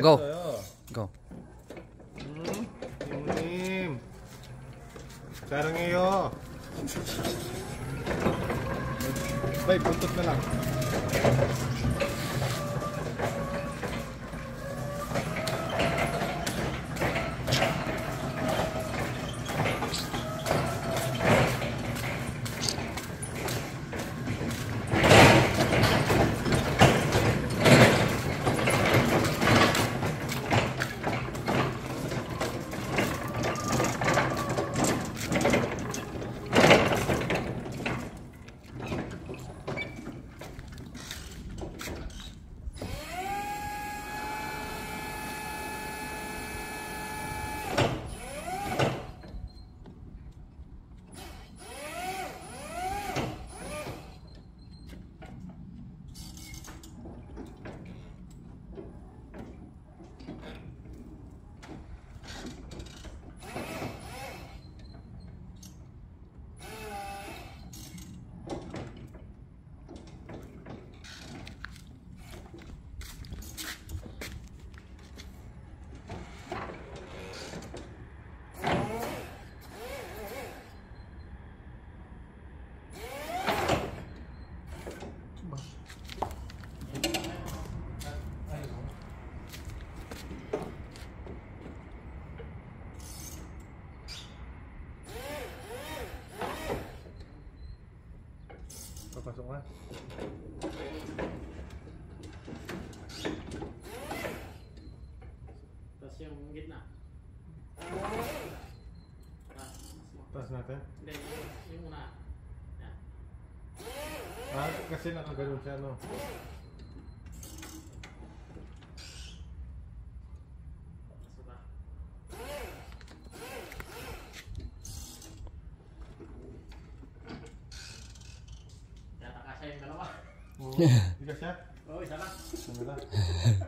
고! 고! 음, 형님 사랑해요 빨리 본토 빼놔 Papasok ka. Tapos yung gitna. Taas. Taas natin. Hindi, yung, una. Yan. Ah, kasi nakaganon siya, no? Tapos ba? Yung dalawa. Oo. Ka siya? Oo, isa lang. Ano lang?